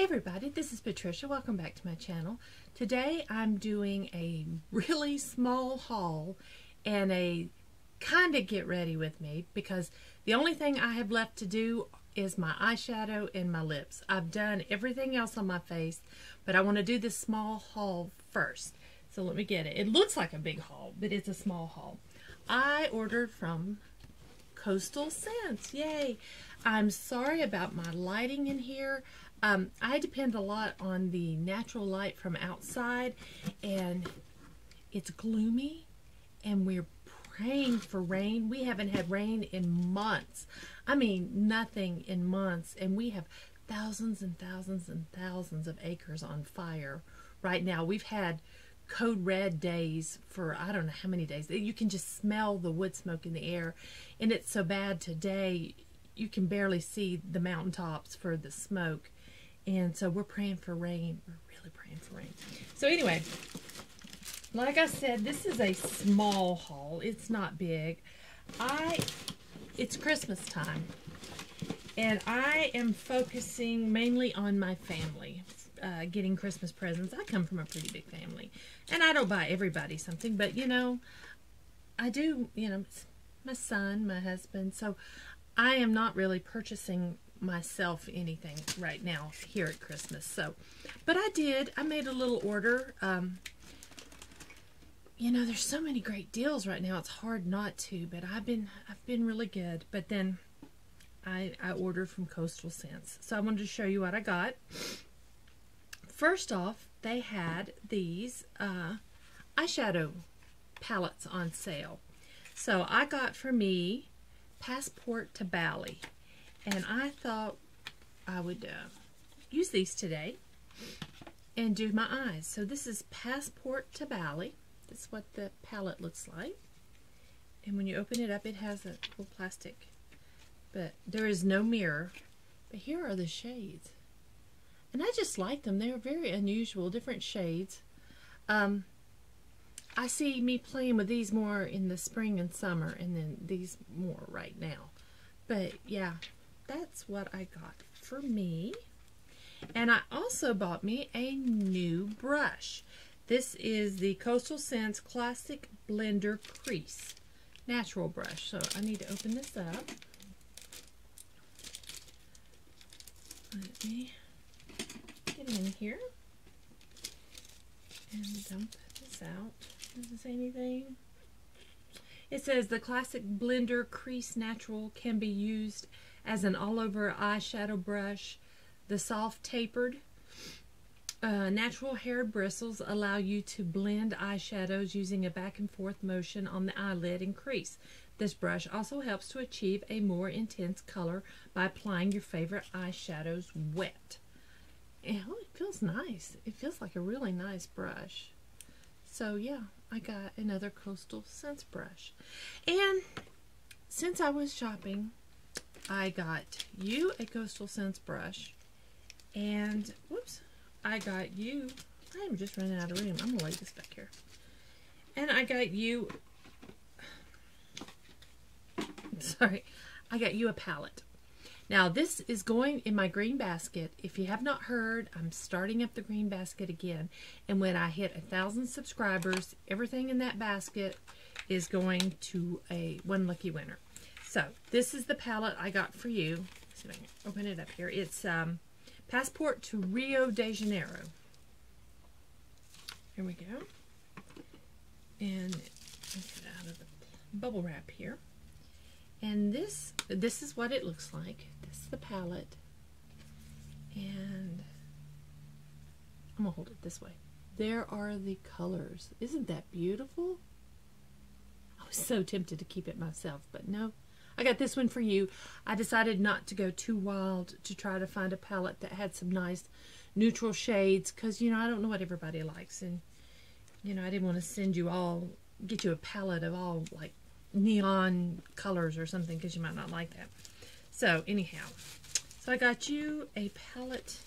Hey everybody, this is Patricia. Welcome back to my channel. Today I'm doing a really small haul and a kind of get ready with me because the only thing I have left to do is my eyeshadow and my lips. I've done everything else on my face, but I want to do this small haul first. So let me get it. It looks like a big haul, but it's a small haul. I ordered from Coastal Scents. Yay! I'm sorry about my lighting in here. Um, I depend a lot on the natural light from outside, and it's gloomy, and we're praying for rain. We haven't had rain in months. I mean, nothing in months, and we have thousands and thousands and thousands of acres on fire right now. We've had code red days for I don't know how many days. You can just smell the wood smoke in the air, and it's so bad today you can barely see the mountaintops for the smoke. And so we're praying for rain. We're really praying for rain. So anyway, like I said, this is a small haul. It's not big. I it's Christmas time. And I am focusing mainly on my family, uh, getting Christmas presents. I come from a pretty big family. And I don't buy everybody something, but you know, I do, you know, my son, my husband. So I am not really purchasing myself anything right now here at Christmas. So, but I did. I made a little order. Um, you know, there's so many great deals right now. It's hard not to, but I've been I've been really good. But then I I ordered from Coastal Scents. So I wanted to show you what I got. First off, they had these uh, eyeshadow palettes on sale. So I got for me Passport to Bali. And I thought I would uh, use these today and do my eyes. So this is Passport to Bali. That's what the palette looks like. And when you open it up, it has a little plastic. But there is no mirror. But here are the shades. And I just like them. They're very unusual, different shades. Um, I see me playing with these more in the spring and summer, and then these more right now. But yeah, that's what I got for me. And I also bought me a new brush. This is the Coastal Scents Classic Blender Crease Natural Brush. So I need to open this up. Let me get in here and dump this out. Does it say anything? It says the Classic Blender Crease Natural can be used as an all-over eyeshadow brush. The soft tapered uh, natural hair bristles allow you to blend eyeshadows using a back and forth motion on the eyelid and crease. This brush also helps to achieve a more intense color by applying your favorite eyeshadows wet. Oh, it feels nice. It feels like a really nice brush. So yeah, I got another Coastal Scents brush. And since I was shopping, I got you a Coastal Scents brush. And, whoops, I got you, I'm just running out of room. I'm going to lay this back here. And I got you, sorry, I got you a palette. Now this is going in my green basket. If you have not heard, I'm starting up the green basket again. And when I hit a thousand subscribers, everything in that basket is going to a one lucky winner. So this is the palette I got for you. Let's see if I can open it up here. It's um, Passport to Rio de Janeiro. Here we go. And get out of the bubble wrap here. And this, this is what it looks like. This is the palette. And I'm going to hold it this way. There are the colors. Isn't that beautiful? I was so tempted to keep it myself, but no, I got this one for you. I decided not to go too wild to try to find a palette that had some nice neutral shades because, you know, I don't know what everybody likes. And, you know, I didn't want to send you all, get you a palette of all, like, neon colors or something because you might not like that. So, anyhow. So, I got you a palette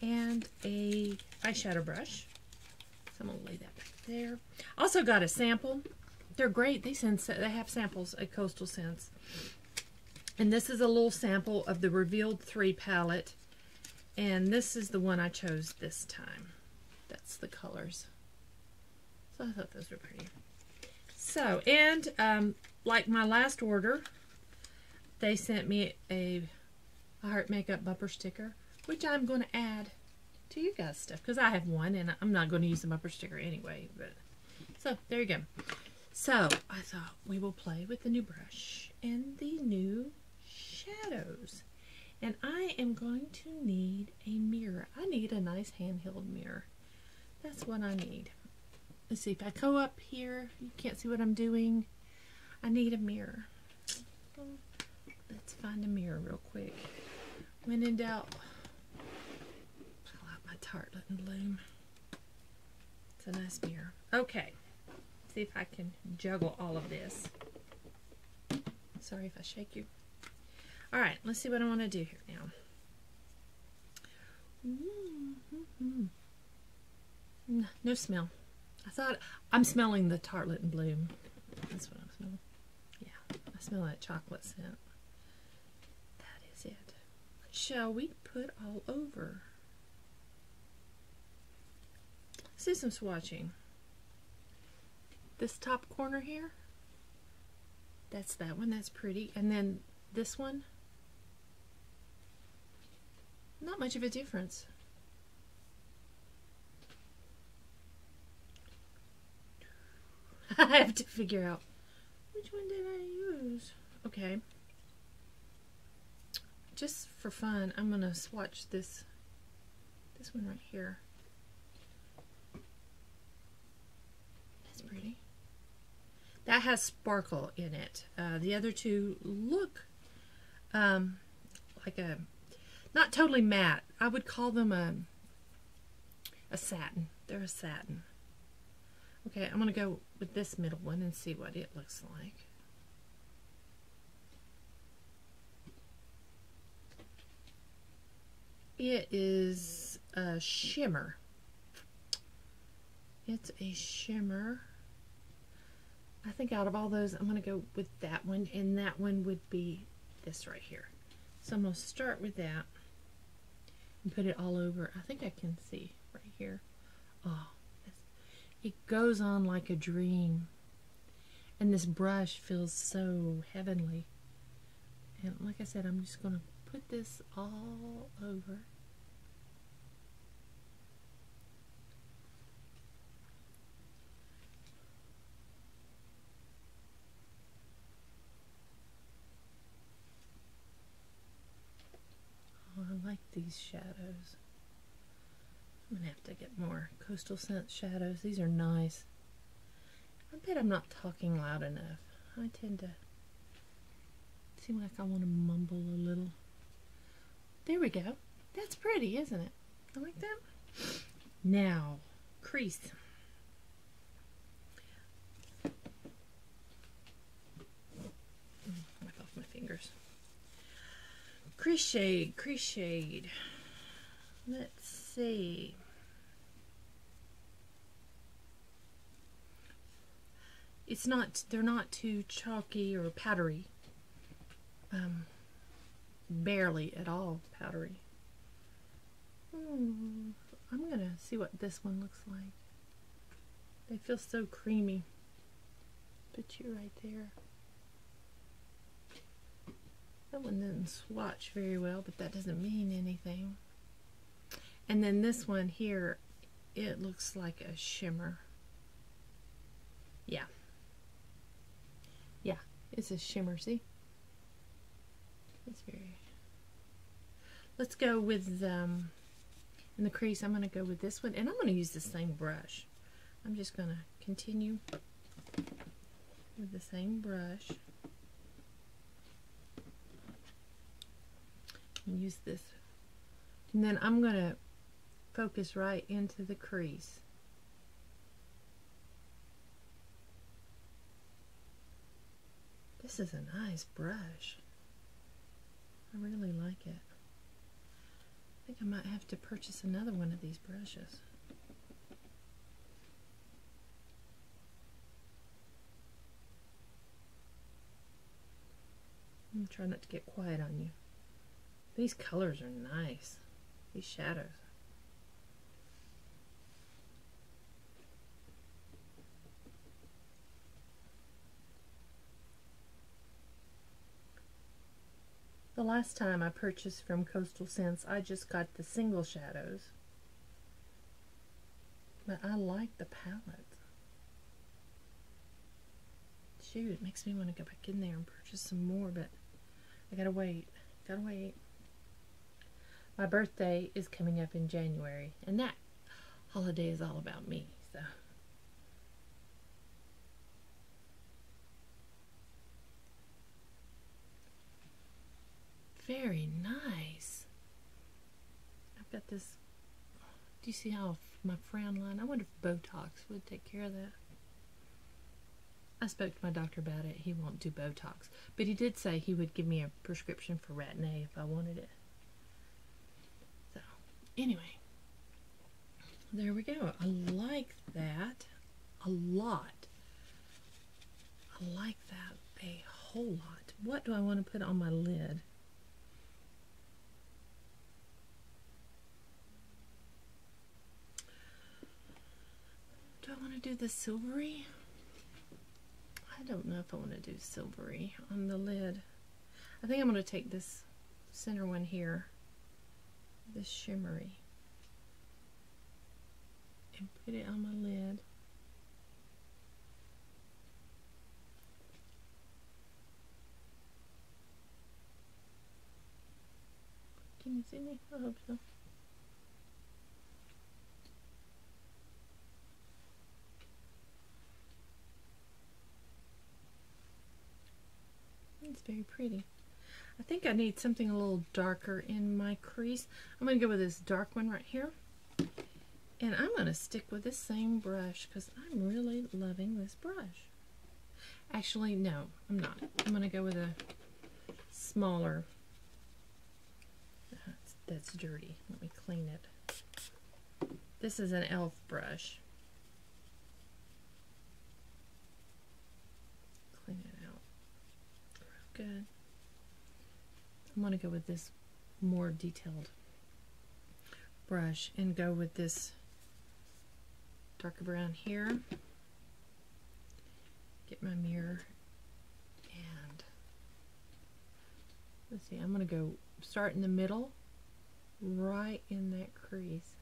and a eyeshadow brush. So, I'm going to lay that back there. Also got a sample they're great. They send they have samples at Coastal Scents. And this is a little sample of the Revealed 3 palette. And this is the one I chose this time. That's the colors. So I thought those were pretty. So, and um, like my last order, they sent me a, a Heart Makeup bumper sticker, which I'm going to add to you guys' stuff because I have one and I'm not going to use the bumper sticker anyway. But So, there you go. So, I thought we will play with the new brush and the new shadows. And I am going to need a mirror. I need a nice handheld mirror. That's what I need. Let's see, if I go up here, you can't see what I'm doing. I need a mirror. Let's find a mirror real quick. When in doubt, pull out my Tartelette and Bloom. It's a nice mirror. Okay, see if I can juggle all of this. Sorry if I shake you. All right, let's see what I want to do here now. Mm -hmm. No smell. I thought I'm smelling the Tartelette and Bloom. That's what I'm smelling. Yeah, I smell that chocolate scent. That is it. Shall we put all over? Let's do some swatching. This top corner here, that's that one. That's pretty. And then this one, not much of a difference. I have to figure out which one did I use. Okay. Just for fun, I'm going to swatch this this one right here. That's pretty. That has sparkle in it. Uh, the other two look um, like a, not totally matte. I would call them a, a satin. They're a satin. Okay, I'm going to go with this middle one and see what it looks like. It is a shimmer. It's a shimmer. I think out of all those, I'm going to go with that one, and that one would be this right here. So I'm going to start with that and put it all over. I think I can see right here. Oh, it goes on like a dream. And this brush feels so heavenly. And like I said, I'm just going to put this all over. Oh, I like these shadows. I'm going to have to get more Coastal Scent shadows. These are nice. I bet I'm not talking loud enough. I tend to seem like I want to mumble a little. There we go. That's pretty, isn't it? I like that. Now, crease. Wipe off my fingers. Crease shade, crease shade. Let's see. It's not, they're not too chalky or powdery. Um, barely at all powdery. Hmm, I'm going to see what this one looks like. They feel so creamy. Put you right there. That one didn't swatch very well, but that doesn't mean anything. And then this one here, it looks like a shimmer. Yeah. Yeah, it's a shimmer, see? It's very... Let's go with, um, in the crease, I'm going to go with this one. And I'm going to use the same brush. I'm just going to continue with the same brush. Use this. And then I'm going to focus right into the crease. This is a nice brush. I really like it. I think I might have to purchase another one of these brushes. I'm trying not to get quiet on you. These colors are nice. These shadows. The last time I purchased from Coastal Scents, I just got the single shadows. But I like the palette. Shoot, it makes me want to go back in there and purchase some more, but I gotta wait. Gotta wait. My birthday is coming up in January, and that holiday is all about me, so. Very nice. I've got this. Do you see how my frown line? I wonder if Botox would take care of that. I spoke to my doctor about it. He won't do Botox. But he did say he would give me a prescription for Retin-A if I wanted it. Anyway. There we go. I like that a lot. I like that a whole lot. What do I want to put on my lid? Do I want to do the silvery? I don't know if I want to do silvery on the lid. I think I'm going to take this center one here, this shimmery, and put it on my lid. Can you see me? I hope so. It's very pretty. I think I need something a little darker in my crease. I'm going to go with this dark one right here. And I'm going to stick with this same brush because I'm really loving this brush. Actually, no, I'm not. I'm going to go with a smaller. Ah, that's, that's dirty. Let me clean it. This is an e.l.f. brush. Clean it out. Good. I'm going to go with this more detailed brush and go with this darker brown here. Get my mirror and let's see, I'm going to go start in the middle right in that crease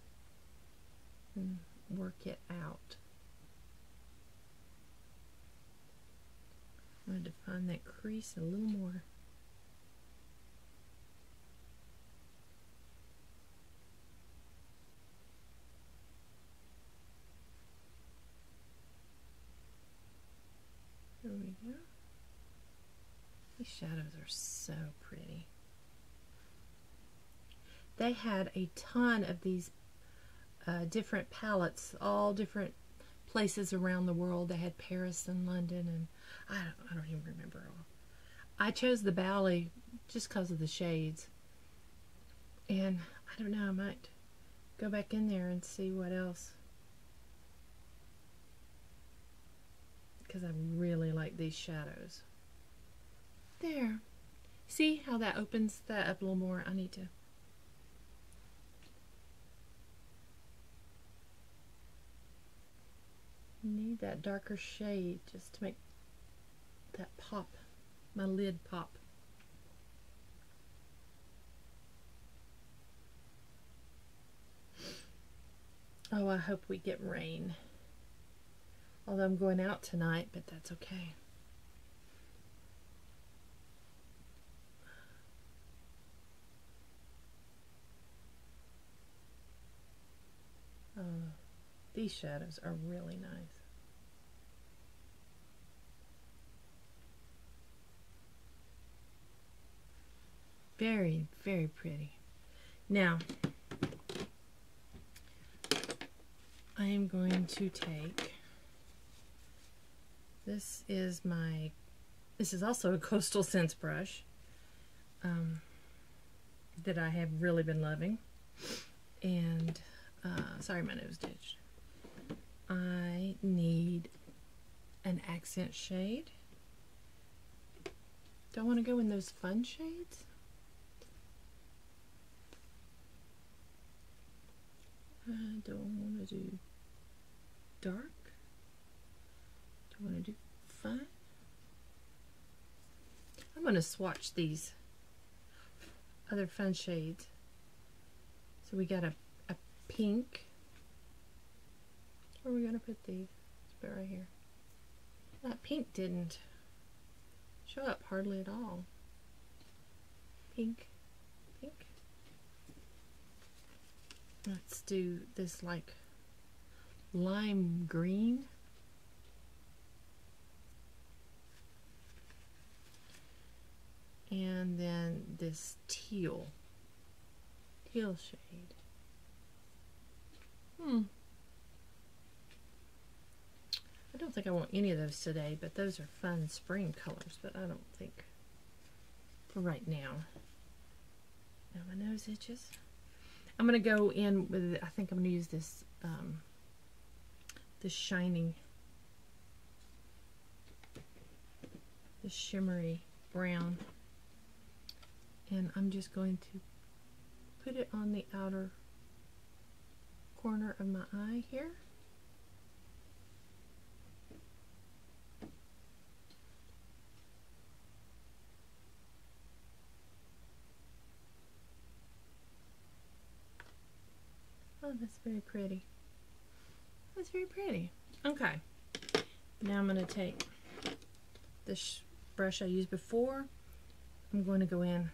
and work it out. I'm going to define that crease a little more. There we go. These shadows are so pretty. They had a ton of these uh, different palettes, all different places around the world. They had Paris and London and I don't, I don't even remember. I chose the Bali just because of the shades. And I don't know, I might go back in there and see what else. Because I really like these shadows. There. See how that opens that up a little more? I need to need that darker shade just to make that pop, my lid pop. Oh, I hope we get rain. Although I'm going out tonight, but that's okay. These shadows are really nice. Very, very pretty. Now, I am going to take, this is my, this is also a Coastal Scents brush um, that I have really been loving. And, uh, sorry my nose ditched. I need an accent shade. Do I want to go in those fun shades? I don't want to do dark? Do I want to do fun? I'm going to swatch these other fun shades. So we got a pink. Where are we going to put these? Let's put right here. That pink didn't show up hardly at all. Pink, pink. Let's do this like lime green. And then this teal, teal shade. Hmm. I don't think I want any of those today, but those are fun spring colors, but I don't think for right now. Now my nose itches. I'm going to go in with, I think I'm going to use this, um, this shining, this shimmery brown. And I'm just going to put it on the outer corner of my eye here. Oh, that's very pretty. That's very pretty. Okay. Now I'm going to take this brush I used before. I'm going to go in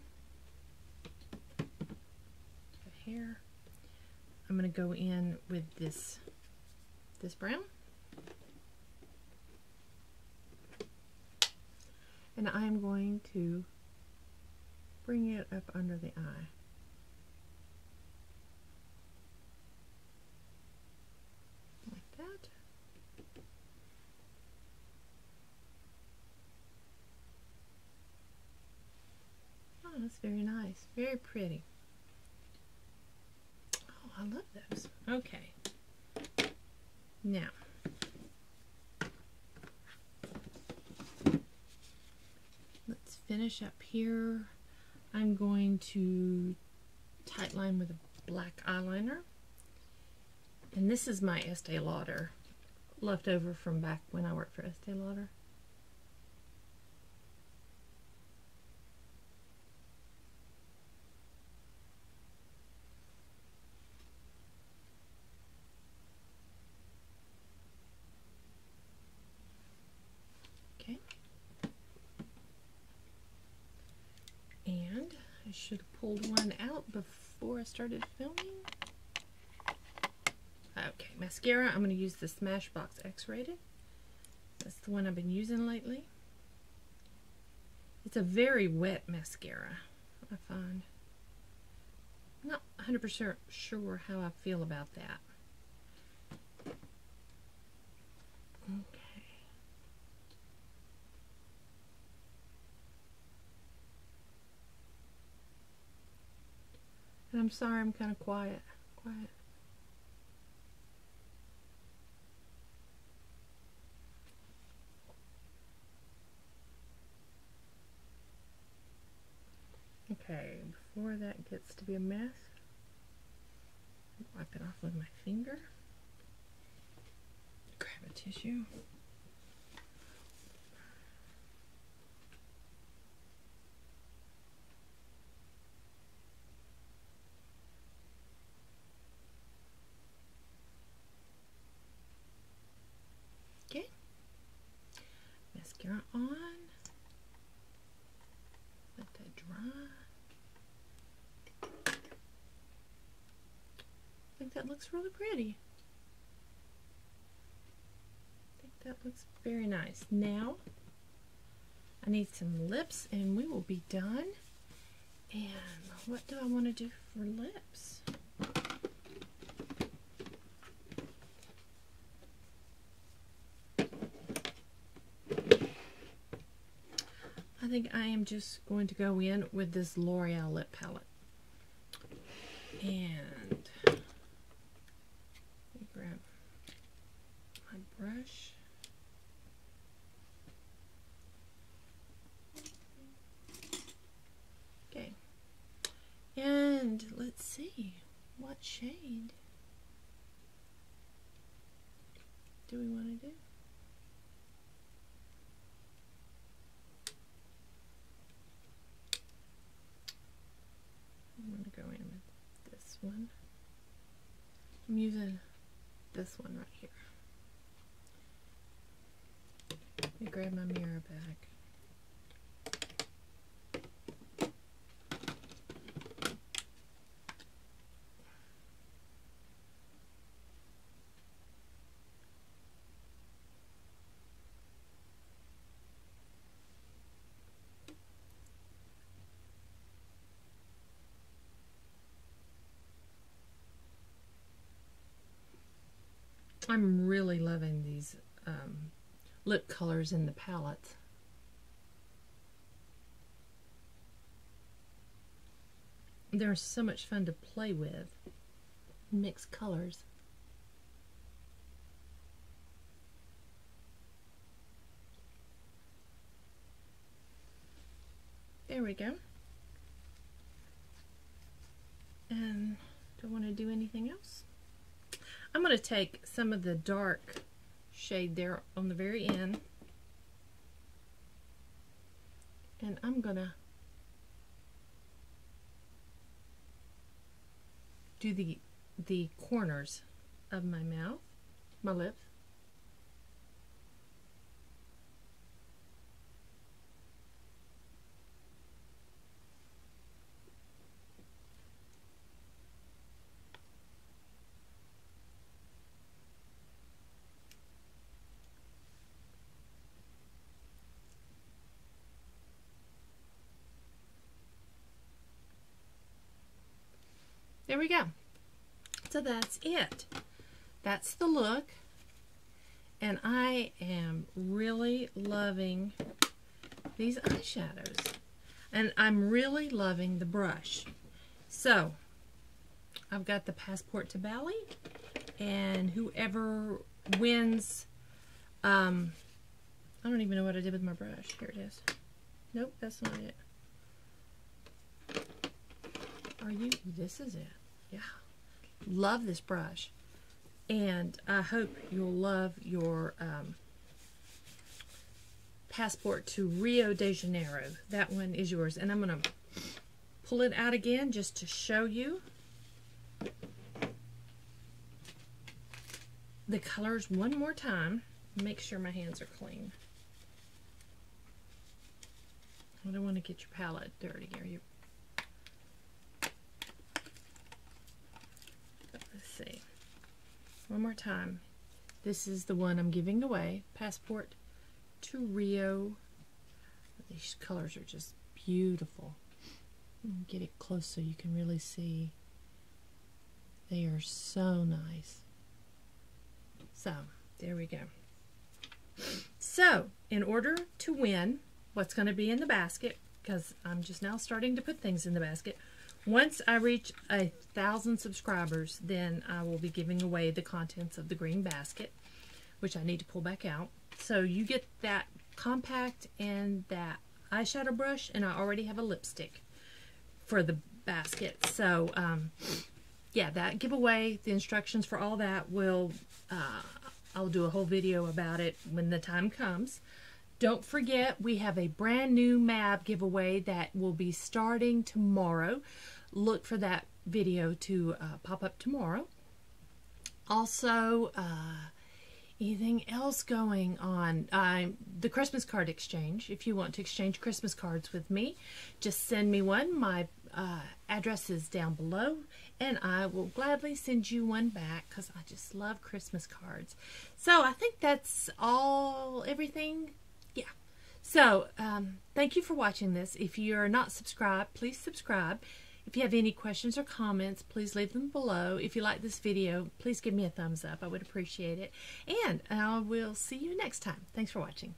here. I'm going to go in with this this brown. And I'm going to bring it up under the eye. Oh, that's very nice. Very pretty. I love those. Okay. Now, let's finish up here. I'm going to tight line with a black eyeliner. And this is my Estee Lauder left over from back when I worked for Estee Lauder. I should have pulled one out before I started filming. Okay, mascara. I'm going to use the Smashbox X-Rated. That's the one I've been using lately. It's a very wet mascara, I find. I'm not 100% sure how I feel about that. And I'm sorry I'm kind of quiet. Quiet. Okay, before that gets to be a mess, wipe it off with my finger. Grab a tissue. mascara on. Let that dry. I think that looks really pretty. I think that looks very nice. Now, I need some lips and we will be done. And what do I want to do for lips? I think I am just going to go in with this L'Oreal lip palette. And grab my brush. Okay. And let's see what shade do we want to do? I'm going to go in with this one. I'm using this one right here. Let me grab my mirror back. I'm really loving these um, lip colors in the palette. They're so much fun to play with. Mix colors. There we go. And don't want to do anything else? I'm going to take some of the dark shade there on the very end and I'm going to do the the corners of my mouth, my lips. We go. So that's it. That's the look. And I am really loving these eyeshadows. And I'm really loving the brush. So, I've got the Passport to Bali. And whoever wins, um, I don't even know what I did with my brush. Here it is. Nope, that's not it. Are you? This is it. Yeah. Love this brush. And I hope you'll love your um, passport to Rio de Janeiro. That one is yours. And I'm going to pull it out again just to show you the colors one more time. Make sure my hands are clean. I don't want to get your palette dirty. Are you see. One more time. This is the one I'm giving away. Passport to Rio. These colors are just beautiful. Get it close so you can really see. They are so nice. So, there we go. So, in order to win, what's going to be in the basket, because I'm just now starting to put things in the basket, once I reach a thousand subscribers, then I will be giving away the contents of the green basket, which I need to pull back out. So you get that compact and that eyeshadow brush, and I already have a lipstick for the basket. So, um, yeah, that giveaway, the instructions for all that will, uh, I'll do a whole video about it when the time comes. Don't forget, we have a brand new MAB giveaway that will be starting tomorrow. Look for that video to uh, pop up tomorrow. Also, uh, anything else going on? The Christmas card exchange. If you want to exchange Christmas cards with me, just send me one. My uh, address is down below, and I will gladly send you one back because I just love Christmas cards. So I think that's all, everything. So, um, thank you for watching this. If you're not subscribed, please subscribe. If you have any questions or comments, please leave them below. If you like this video, please give me a thumbs up. I would appreciate it. And I will see you next time. Thanks for watching.